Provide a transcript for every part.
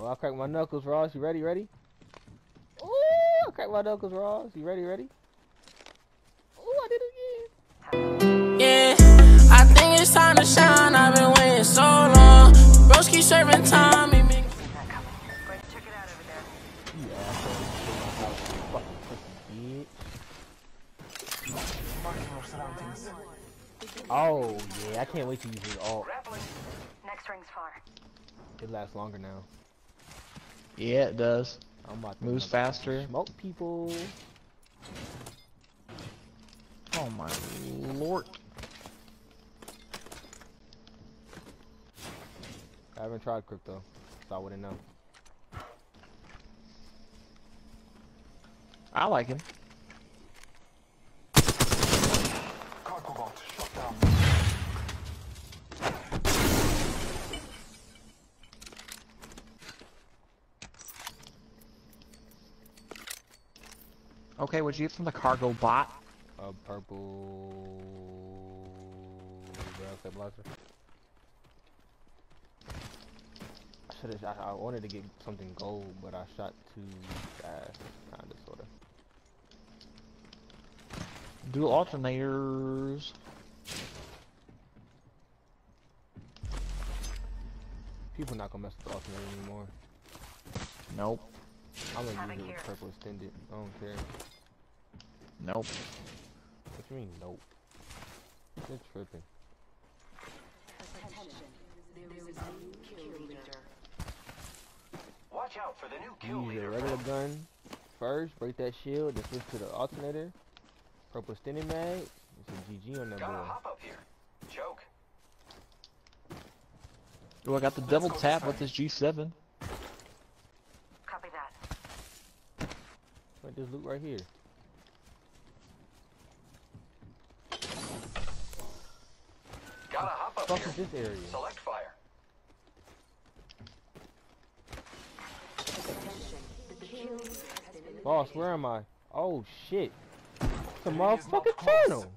Oh, I cracked my knuckles, Ross. You ready? Ready? Ooh, I crack my knuckles, Ross. You ready? Ready? Ooh, I did it again. Yeah, I think it's time to shine. I've been waiting so long. Bros keep serving time. me make- You asshole. Fucking pussy bitch. Oh, yeah. I can't wait to use his ult. Next ring's far. It lasts longer now. Yeah, it does. I'm about to Moves faster. smoke people. Oh my lord. I haven't tried crypto, so I wouldn't know. I like him. Okay, what'd you get from the cargo bot? A purple ground stabilizer. I. I, I wanted to get something gold, but I shot too fast, kinda, sorta. Dual alternators. People not gonna mess with the alternator anymore. Nope. I'm gonna Havoc use it with purple extended. I don't care. Nope. What you mean, nope? You're tripping. Watch out for the new You kill use leader. a regular gun first, break that shield, then switch to the alternator. Purple extended mag. It's a GG on that Gotta boy. hop up here. Choke. Oh, I got the double tap with this G7. Copy that. Wait, this loot right here. Gotta hop up Fuck here. is this area? Select fire. Boss, where am I? Oh shit. It's a Enemy is not motherfucking close. channel.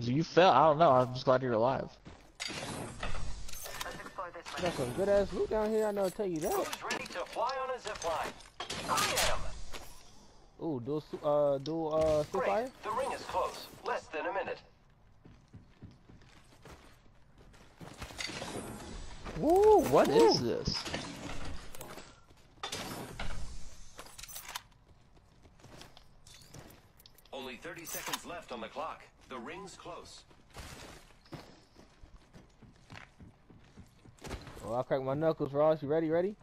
You fell. I don't know. I'm just glad you're alive. Let's explore this way. Got some good ass loot down here, I know I'll tell you that. Who's ready to fly on a zip line? I am. Ooh, dual uh dual uh Spitfire? Great. The ring is close. Less than a minute. Woo! What is Woo. this? Only 30 seconds left on the clock. The ring's close. Oh, I cracked my knuckles, Ross. You ready? Ready?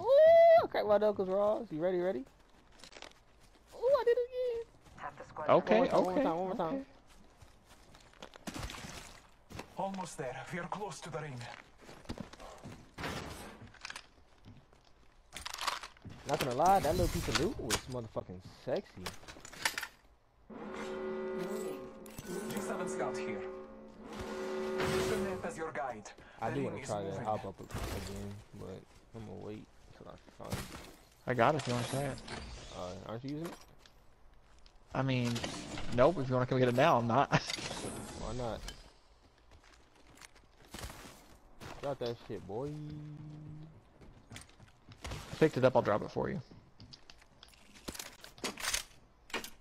Ooh, I cracked my knuckles, Ross. You ready? Ready? Ooh, I did it again. Half the squad. Okay, One more time, okay. one more time, one more okay. Almost there. We are close to the ring. Not gonna lie, that little piece of loot was motherfucking sexy. G7 scout here. Use the map as your guide. I do want to try that moving. hop up again, but I'm gonna wait till I find it. I got it if you want to try it. Uh, aren't you using it? I mean, nope. If you want to come get it now, I'm not. Why not? Drop that shit, boy. Picked it up. I'll drop it for you.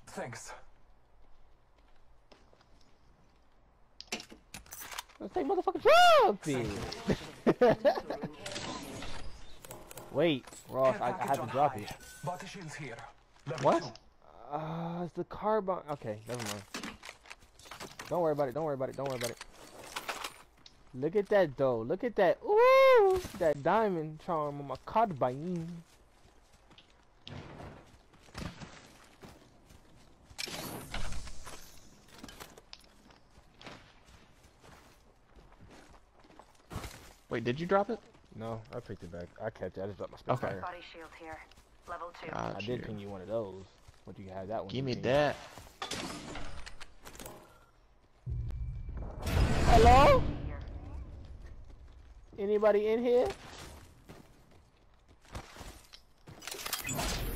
Thanks. Let's take motherfucking drop it. Wait, Ross, I, I package have to drop high. it. Here. Level What? Two. Uh, it's the carbine. Okay, never mind. Don't worry about it. Don't worry about it. Don't worry about it. Look at that though. Look at that. Ooh, that diamond charm on my carbine. Wait, did you drop it? No, I picked it back. I kept it. I just dropped my Okay. Body shield here. Level two. Got I you. did ping you one of those. But you had that one. Give me you that. Hello? Anybody in here?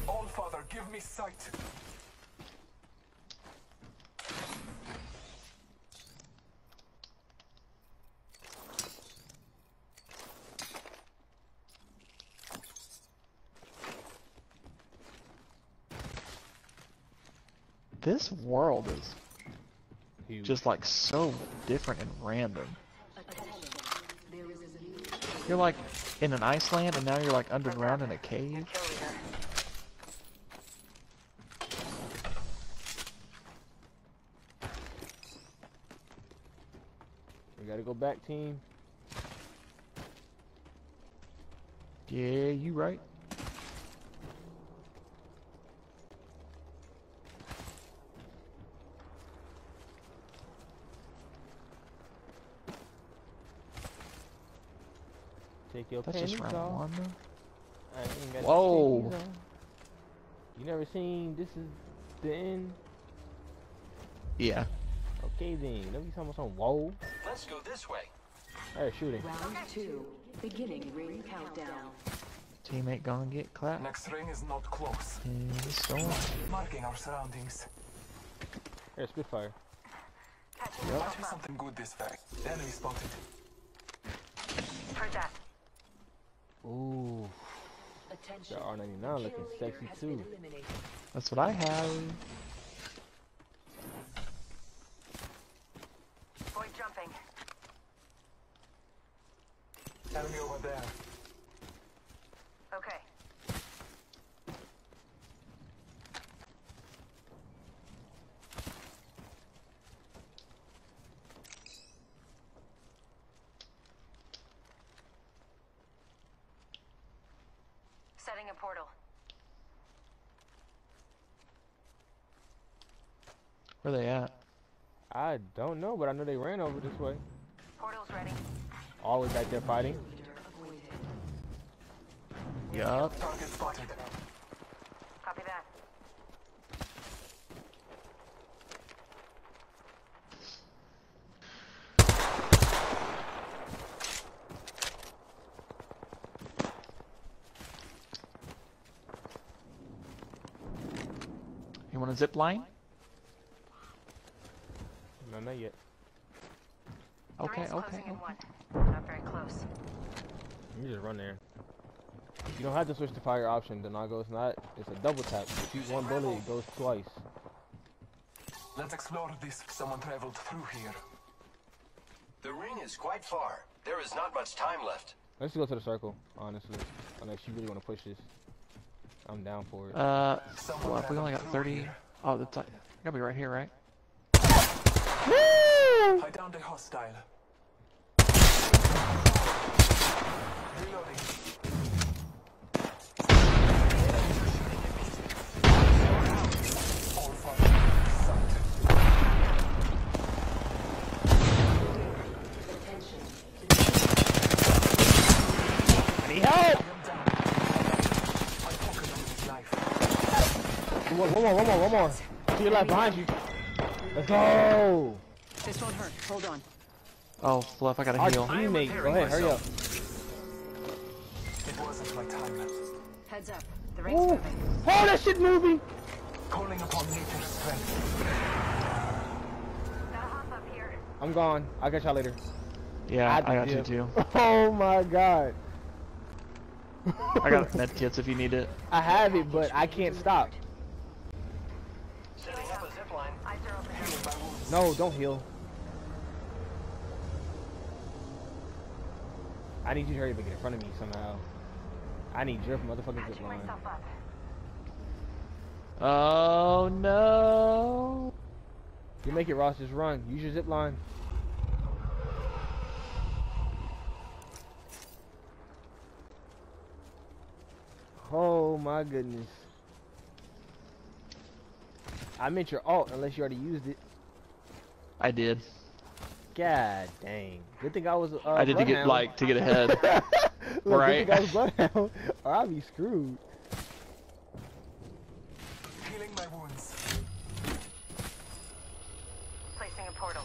All father, give me sight. This world is Huge. just like so different and random. You're like in an Iceland and now you're like underground in a cave. We gotta go back, team. Yeah, you right. Take your That's just round off. one though. I ain't got Whoa. no panties on. You never seen this is the end? Yeah. Okay then. Let me tell me some whoa. Let's go this way. Alright, shooting. Round two, beginning ring countdown. Teammate gonna get clapped Next ring is not close. in the storm. Marking our surroundings. Hey, Spitfire. Might be something good this way. Enemy spotted. Heard that. Ooh, Attention. the R99 Kill looking sexy too. That's what I have. Void jumping. Enemy over there. Okay. Setting a portal. Where they at? I don't know, but I know they ran over this way. Portal's ready. Always back there fighting. Yup. Target spotted. Copy that. You want a zip line? No, not yet. Okay, ring's okay. closing in okay. one. Not very close. You just run there. You don't have to switch to fire option, Donago. It's not. It's a double tap. You shoot one bullet, it goes twice. Let's explore this. Someone traveled through here. The ring is quite far. There is not much time left. Let's just go to the circle, honestly. Unless you really want to push this. I'm down for it. Uh, well, if we only got 30. Oh, that's like, gotta be right here, right? I downed a hostile. Reloading. All fire. Attention. I need help! I took another's life. One more, one more, one more, one more. To your left, behind you. Let's go! This won't hurt. Hold on. Oh, Fluff, I gotta Our heal. teammate, go ahead, hurry up. It wasn't my time. Heads up. The ring's Ooh. moving. Oh, that shit moving! Calling upon nature's strength. Got a hop up here. I'm gone. I'll catch y'all later. Yeah, had I got you too. Oh my god. I got med kits if you need it. I have it, but I can't stop. Setting up a zip line. Eyes are open. Healing my wounds. No, don't heal. I need you to hurry up and get in front of me somehow. I need your motherfucking zip Patching line. myself up. Oh no! You make it, Ross. Just run. Use your zip line. Oh my goodness. I meant your alt, unless you already used it. I did. God dang. Good thing I was. Uh, I did to get Bloodhound. like to get ahead. Look, Right. Good thing I was Bloodhound, or I'd be screwed. Healing my wounds. Placing a portal.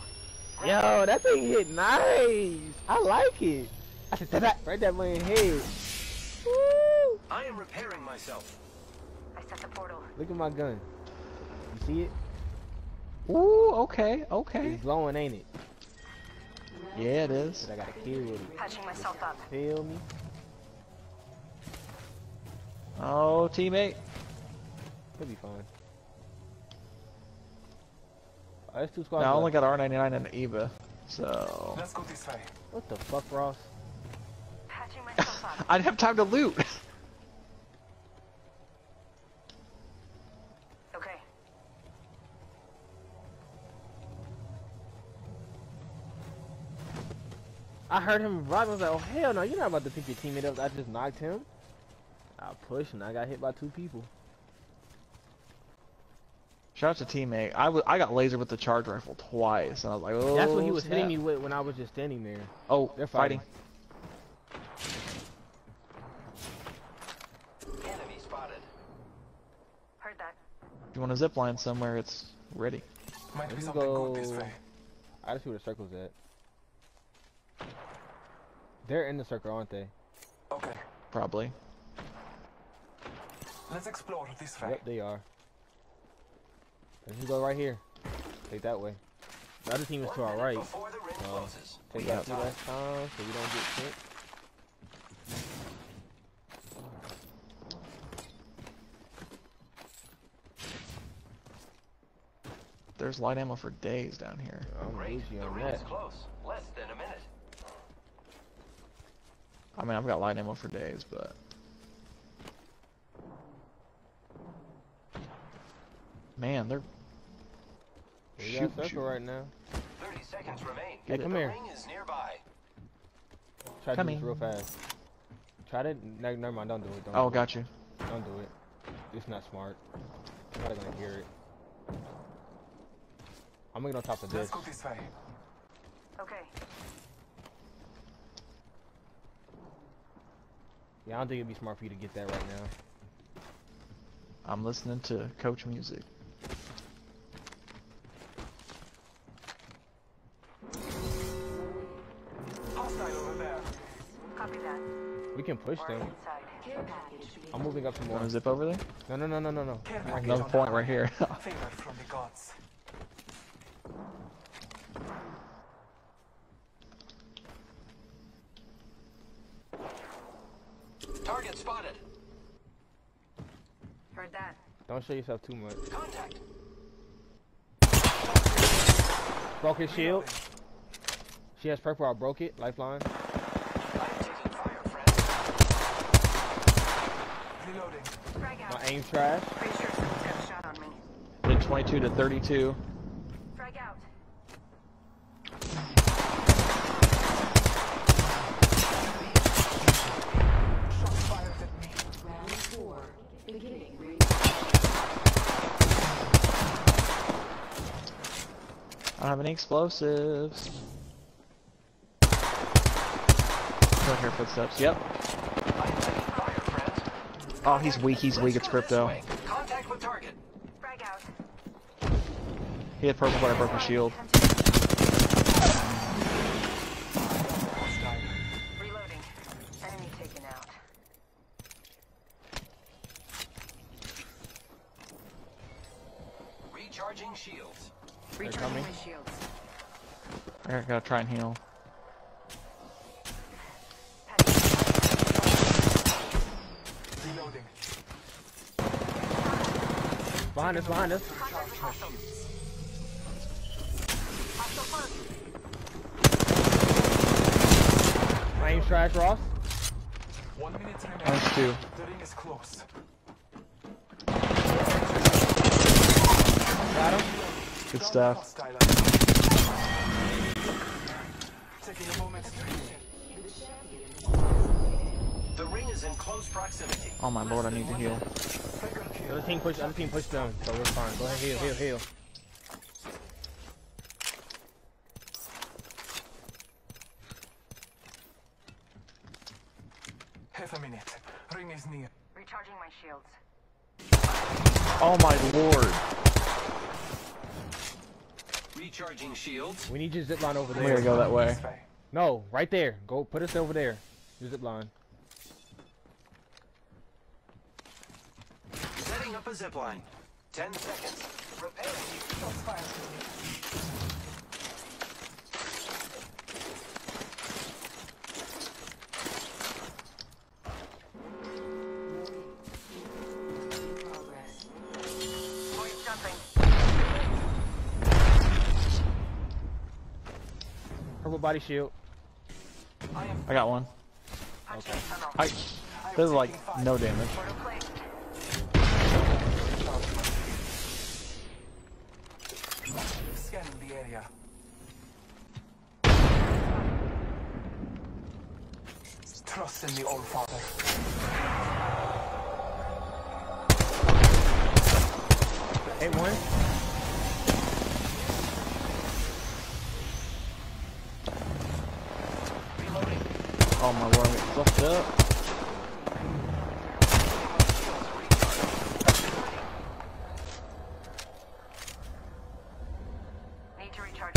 Yo, that thing hit nice. I like it. I said that right that man head. Woo! I am repairing myself. I set the portal. Look at my gun. You see it? Ooh, okay, okay. It's glowing, ain't it? Yeah, it is. But I got a kill with it. Patching myself up. Feel me? Oh, teammate. He'll be fine. Oh, there's two squads. No, I only got R99 and Eva. So Let's go this way. What the fuck, Ross? Patching myself up. I didn't have time to loot. I heard him rock. I was like, oh hell no, you're not about to pick your teammate up. I just knocked him. I pushed and I got hit by two people. Shout out to teammate. I wa- I got laser with the charge rifle twice, and I was like, oh. That's what he was hitting me with when I was just standing there. Oh, They're fighting. fighting. Enemy spotted. Heard that. If you want to zip line somewhere, it's ready. Might be Let's something good this way. I just see where the circle's at. They're in the circle, aren't they? Okay. Probably. Let's explore this way. Yep, they are. Let's just go right here. Take that way. The other team is to our right. Before the ring Oh. Take We that have two last time so we don't get hit. There's light ammo for days down here. I'm Great. The on ring that. is close. Less than a minute. I mean, I've got light ammo for days, but man, they're We shoot, got circle shoot. right now. 30 seconds remain. Hey, come the here. ring is nearby. Try to do Coming. this real fast. Try to. No, never mind. Don't do it. Don't Oh, do got you. Don't do it. It's not smart. I'm not gonna hear it. I'm gonna get on top of Let's go this way. Okay. Yeah, I don't think it'd be smart for you to get that right now. I'm listening to coach music. Hostile over there. Copy that. We can push Or them. inside. Care package being I'm moving up some more. Want to zip over there? No, no, no, no, no, no. Care Right package here. Another point right here. Favor from the gods. Target spotted. Heard that. Don't show yourself too much. Contact. Broke his shield. She has purple. I broke it. Lifeline. Fire. Reloading. My aim trash. Pretty sure someone's got a shot on me. 22 to 32. Frag out. Shots fired at me. round four. Beginning ring. I don't have any explosives. Don't hear footsteps. Yep. I'm taking fire, friends. Oh, he's weak. He's weak. Let's It's crypto. Contact with target. He had purple, but I broke my shield. Reloading. Enemy taken out. Recharging shields. Recharging coming. my shields. I gotta try and heal. Reloading. Behind us. Behind us. Contact with hostile. Hostile close. My aim trash, Ross. One minute remaining. Minus two. The ring is close. Got him. Good stuff. hostile. Taking a moment to heal. The ring is in close proximity. Oh my lord, I need to heal. The other team push. Other team push them. So we're fine. Go ahead. Heal. Heal. Heal. Half a minute. Ring is near. Recharging my shields. Oh my lord. Recharging shields. We need your zip line over We there. gotta go that way. Way. No, right there. Go put us over there. Your zip line. Setting up a zip line. 10 seconds. Repairing. Body shield. I I got one. Tunnel. I. This is like no damage. Scanning the area. Trust in the Allfather. Hit one. Oh my word, it fucked up. Need to recharge.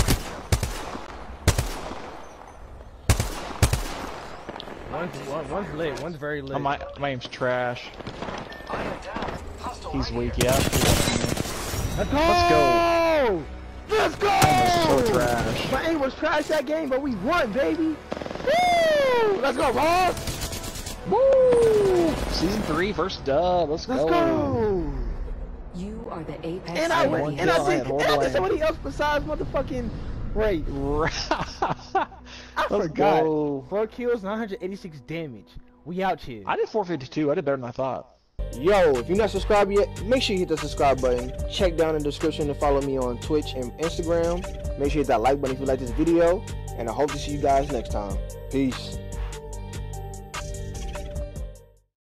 One's, one, one's lit. One's very lit. Oh, my my aim's trash. Oh, I am down. Hostile He's weak, yeah. Let's go! Let's go. Let's go! was so trash. My aim was trash that game, but we won, baby. Woo! Let's go, Ross! Woo! Season three, first dub. Let's, Let's go. go! You are the apex And I had went, and I kill, I did, and I did somebody else besides motherfucking Ray. I Let's forgot. go. Four kills, 986 damage. We out here. I did 452. I did better than I thought. Yo, if you're not subscribed yet, make sure you hit the subscribe button. Check down in the description and follow me on Twitch and Instagram. Make sure you hit that like button if you like this video. And I hope to see you guys next time. Peace.